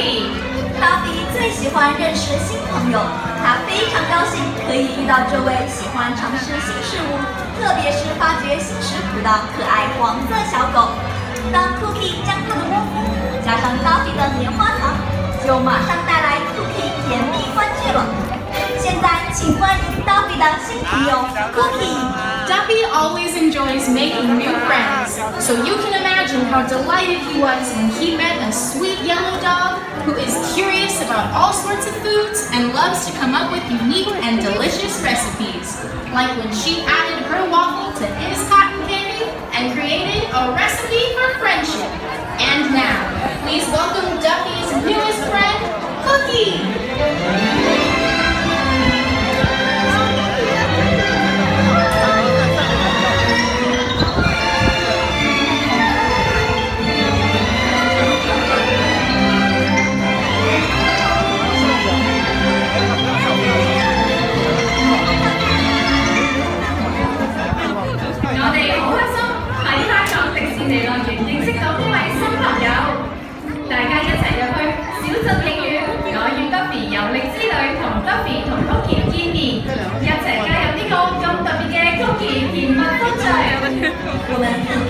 Cookie。Duffy 最喜欢认识新朋友，他非常高兴可以遇到这位喜欢尝试新事物，特别是发掘新食谱的可爱黄色小狗。当 Cookie 将它的窝夫加上 Duffy 的棉花糖，就马上带来 Cookie 甜蜜欢聚了。现在，请欢迎 Duffy 的新朋友 Cookie。Duffy always enjoys making new friends, so you can imagine how delighted he was when he met a sweet yellow dog who is curious about all sorts of foods and loves to come up with unique and delicious recipes. Like when she added her waffle to his cotton candy and created a recipe for friendship. And now, please welcome Duffy's newest friend, Cookie! 我们很开